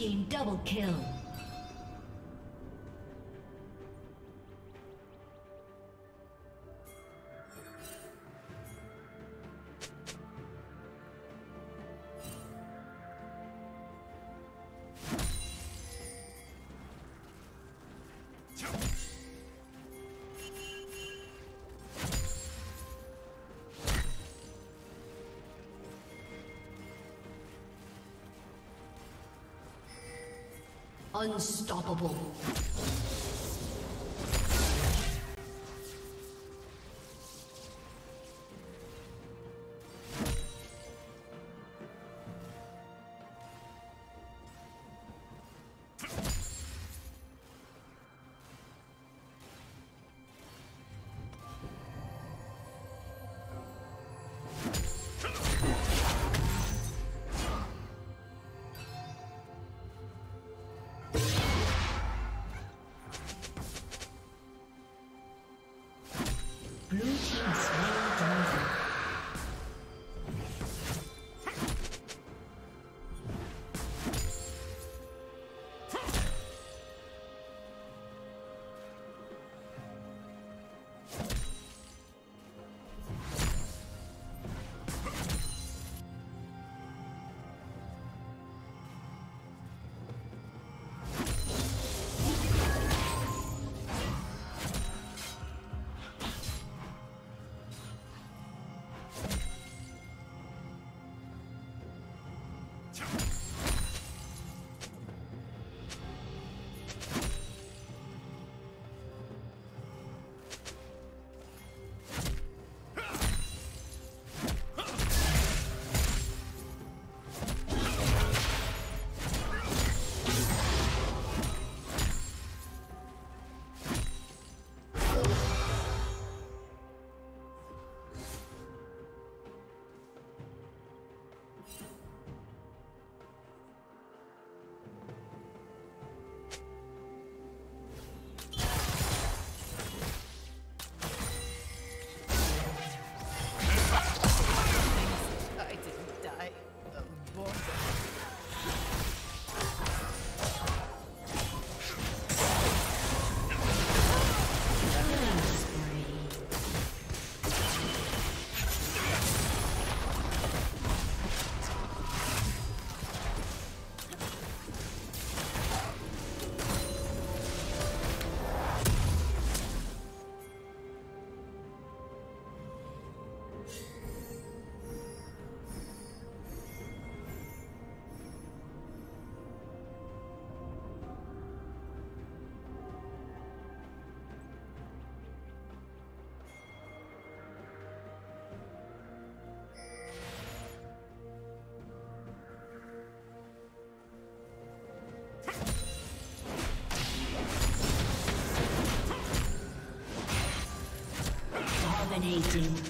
team double kill. Unstoppable. Dominating.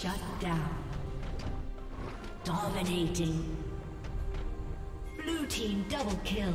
Shut down. Dominating. Blue team double kill.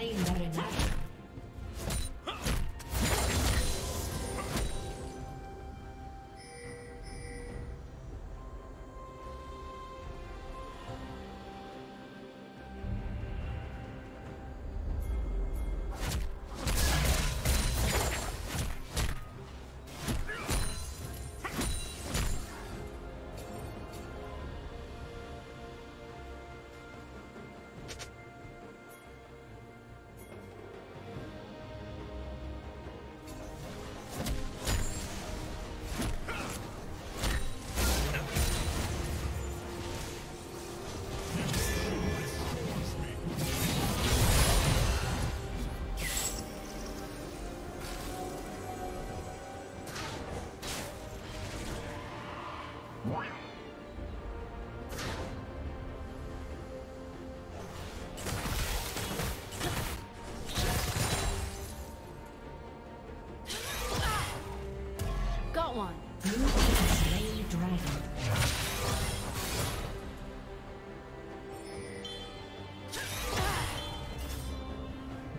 slain the